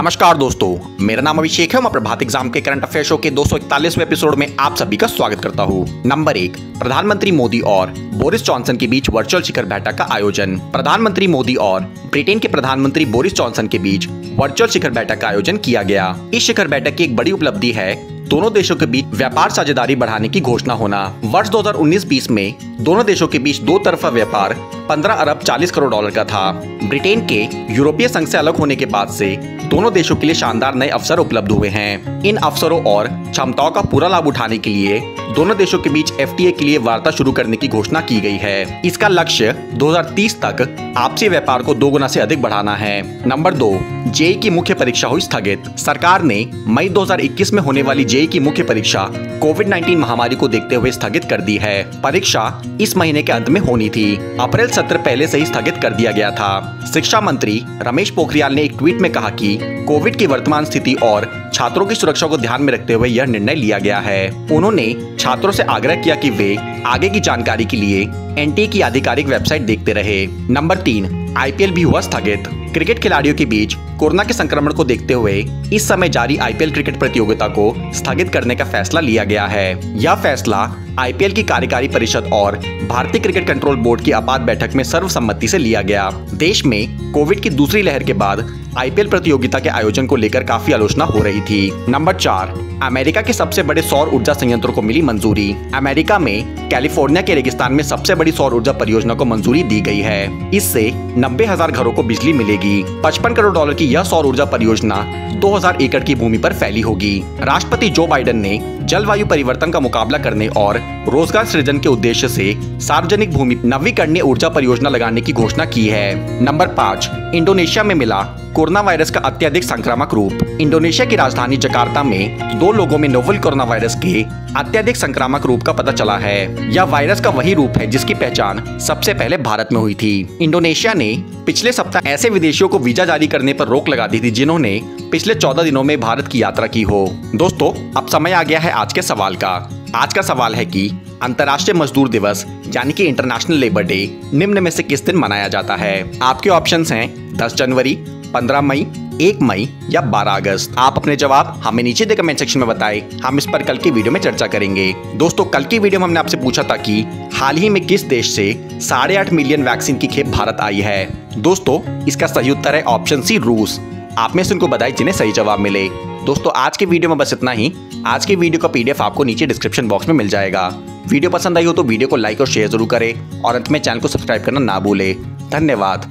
नमस्कार दोस्तों, मेरा नाम अभिषेक है मैं प्रभात एग्ज़ाम के करंट अफेयर शो के 241वें एपिसोड में आप सभी का स्वागत करता हूँ। नंबर एक, प्रधानमंत्री मोदी और बोरिस जॉनसन के बीच वर्चुअल शिखर बैठक का आयोजन। प्रधानमंत्री मोदी और ब्रिटेन के प्रधानमंत्री बोरिस जॉनसन के बीच वर्चुअल शिखर बैठक का आयोजन किया गया। इस शिखर बैठक की एक बड़ी उपलब्धि है, दोनों देशों के बीच व्यापार साझेदारी बढ़ाने की घोषणा होना। वर्ष 2019-20 में दोनों देशों के बीच दो तरफा व्यापार 15 अरब 40 करोड़ डॉलर का था। ब्रिटेन के यूरोपीय संघ से अलग होने के बाद से दोनों देशों के लिए शानदार नए अवसर उपलब्ध हुए हैं। इन अवसरों और क्षमताओं का पूरा लाभ उठाने के लिए दोनों देशों के बीच एफटीए के लिए वार्ता शुरू करने की घोषणा की गई है। इसका लक्ष्य 2030 तक आपसी व्यापार को दो गुना से अधिक बढ़ाना है। नंबर दो, जेई की मुख्य परीक्षा हुई स्थगित। सरकार ने मई 2021 में होने वाली जेई की मुख्य परीक्षा कोविड 19 महामारी को देखते हुए स्थगित कर दी है। परीक्षा इस महीने के अंत में होनी थी। अप्रैल सत्र पहले से ही स्थगित कर दिया गया था। शिक्षा मंत्री रमेश पोखरियाल ने एक ट्वीट में कहा कि कोविड की वर्तमान स्थिति और छात्रों की सुरक्षा को ध्यान में रखते हुए यह निर्णय लिया गया है। उन्होंने छात्रों से आग्रह किया कि वे आगे की जानकारी के लिए एनटी की आधिकारिक वेबसाइट देखते रहे। नंबर तीन, आईपीएल भी हुआ स्थगित। क्रिकेट खिलाड़ियों के बीच कोरोना के संक्रमण को देखते हुए इस समय जारी आईपीएल क्रिकेट प्रतियोगिता को स्थगित करने का फैसला लिया गया है। यह फैसला आईपीएल की कार्यकारी परिषद और भारतीय क्रिकेट कंट्रोल बोर्ड की आपात बैठक में सर्वसम्मति से लिया गया। देश में कोविड की दूसरी लहर के बाद आईपीएल प्रतियोगिता के आयोजन को लेकर काफ़ी आलोचना हो रही थी। नंबर चार, अमेरिका के सबसे बड़े सौर ऊर्जा संयंत्रों को मिली मंजूरी। अमेरिका में कैलिफ़ोर्निया के रेगिस्तान में सबसे बड़ी सौर ऊर्जा परियोजना को मंजूरी दी गई है। इससे नब्बे हज़ार घरों को बिजली मिलेगी। पचपन करोड़ डॉलर की यह सौर ऊर्जा परियोजना 2000 एकड़ की भूमि पर फैली होगी। राष्ट्रपति जो बाइडेन ने जलवायु परिवर्तन का मुकाबला करने और रोज़गार सृजन के उद्देश्य से सार्वजनिक भूमि नवीकरणीय ऊर्जा परियोजना लगाने की घोषणा की है। नंबर पाँच, इंडोनेशिया में मिला कोरोना वायरस का अत्यधिक संक्रामक रूप। इंडोनेशिया की राजधानी जकार्ता में दो लोगों में नोवल कोरोना वायरस के अत्यधिक संक्रामक रूप का पता चला है। यह वायरस का वही रूप है जिसकी पहचान सबसे पहले भारत में हुई थी। इंडोनेशिया ने पिछले सप्ताह ऐसे विदेशियों को वीज़ा जारी करने पर रोक लगा दी थी जिन्होंने पिछले चौदह दिनों में भारत की यात्रा की हो। दोस्तों, अब समय आ गया है आज के सवाल का। आज का सवाल है कि अंतर्राष्ट्रीय मजदूर दिवस, यानी कि इंटरनेशनल लेबर डे निम्न में से किस दिन मनाया जाता है? आपके ऑप्शन हैं 10 जनवरी 15 मई, एक मई या 12 अगस्त। आप अपने जवाब हमें नीचे दे कमेंट सेक्शन में बताएँ। हम इस पर कल की वीडियो में चर्चा करेंगे। दोस्तों, कल की वीडियो में हमने आपसे पूछा था कि हाल ही में किस देश से साढ़े आठ मिलियन वैक्सीन की खेप भारत आई है? दोस्तों, इसका सही उत्तर है ऑप्शन सी रूस आप में से उनको बताए जिन्हें सही जवाब मिले। दोस्तों, आज के वीडियो में बस इतना ही। आज के वीडियो का पीडीएफ आपको नीचे डिस्क्रिप्शन बॉक्स में मिल जाएगा। वीडियो पसंद आई हो तो वीडियो को लाइक और शेयर ज़रूर करें और अंत में चैनल को सब्सक्राइब करना ना भूले। धन्यवाद।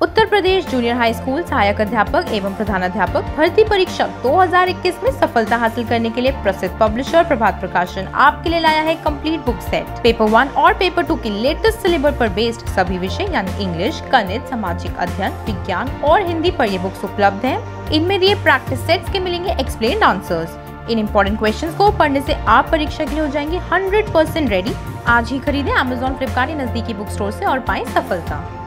Uttar Pradesh junior high school सहायक अध्यापक एवं प्रधानाध्यापक भर्ती परीक्षा 2021 में सफलता हासिल करने के लिए प्रसिद्ध पब्लिशर प्रभात प्रकाशन आपके लिए लाया है complete book set paper one और पेपर टू की लेटेस्ट सिलेबस पर बेस्ड सभी विषय, यानी इंग्लिश गणित, सामाजिक अध्ययन, विज्ञान और हिंदी पर ये बुक्स उपलब्ध है। इनमें दिए प्रैक्टिस सेट्स के मिलेंगे एक्सप्लेन आंसर्स इन इम्पोर्टेंट क्वेश्चंस को पढ़ने से आप परीक्षा के लिए हो जाएँगे 100% रेडी आज ही खरीदें अमेजॉन फ्लिपकार्ट नजदीकी बुक स्टोर से और पाएँ सफलता।